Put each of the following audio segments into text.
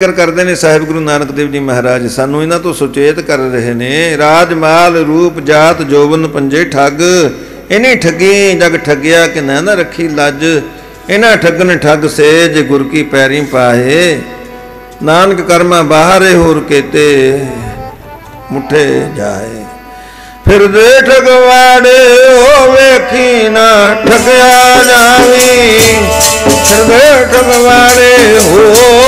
ਜ਼ਿਕਰ ਕਰਦੇ ਨੇ ਸਾਹਿਬ ਗੁਰੂ ਨਾਨਕ ਦੇਵ ਜੀ ਮਹਾਰਾਜ, ਸਾਨੂੰ ਇਹਨਾਂ ਤੋਂ ਸੁਚੇਤ ਕਰ ਰਹੇ ਨੇ। ਰਾਜ ਮਾਲ ਰੂਪ ਜਾਤ ਜੋਬਨ ਪੰਜੇ ਠੱਗ, ਇਨੇ ਠੱਗੀ ਜਗ ਠੱਗਿਆ ਕਿ ਨਾ ਨਾ ਰੱਖੀ ਲੱਜ, ਇਹਨਾਂ ਠੱਗਨ ਠੱਗ ਸੇਜ ਗੁਰ ਕੀ ਪੈਰੀ ਪਾਹੇ। ਨਾਨਕ ਕਰਮਾ ਬਾਹਰੇ ਹੋਰ ਕੇਤੇ ਮੁਠੇ ਜਾਏ। ਫਿਰ ਦੇ ਠਗਵਾੜੇ ਹੋ ਵੇਖੀ ਨਾ, ਠਗਿਆ ਜਾਵੀ। ਫਿਰ ਦੇ ਠਗਵਾੜੇ ਹੋ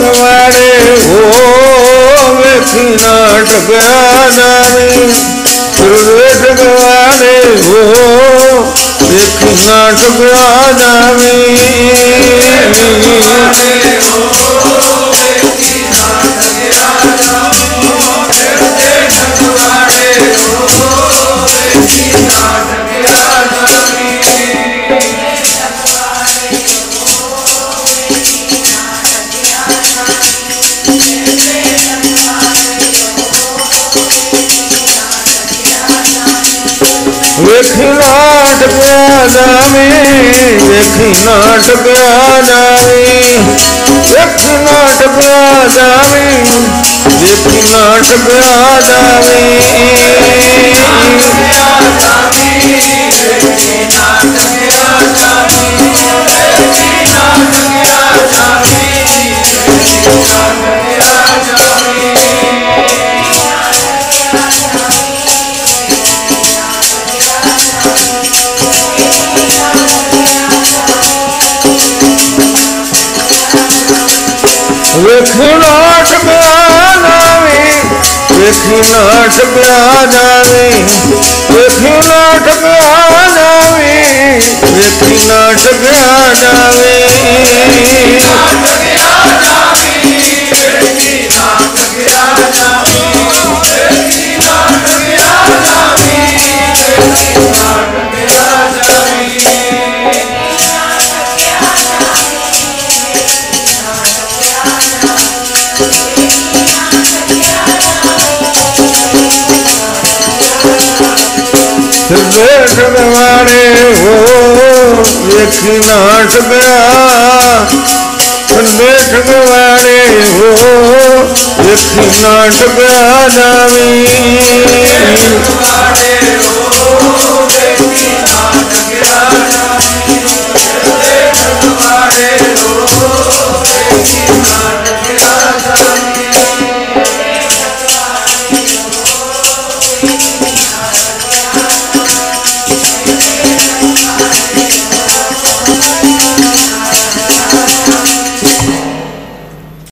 मनवाड़े हो वेखी नाट गया नानी गुरुवेट गवाड़े हो वेखी नाट गया देख नाटक आ जावे देख नाटक आ जावे देख नाटक आ जावे ਵਿਖਨਾਠ ਬਿਆਨਾਵੇਂ ਵਿਖਨਾਠ ਬਿਆਨਾਵੇਂ ਵਿਖਨਾਠ ਬਿਆਨਾਵੇਂ ਵਿਖਨਾਠ ਬਿਆਨਾਵੇਂ सिद्धेश दवारे हो यक्षिनाश दया संदेश दवारे हो यक्षिनाश दया जामी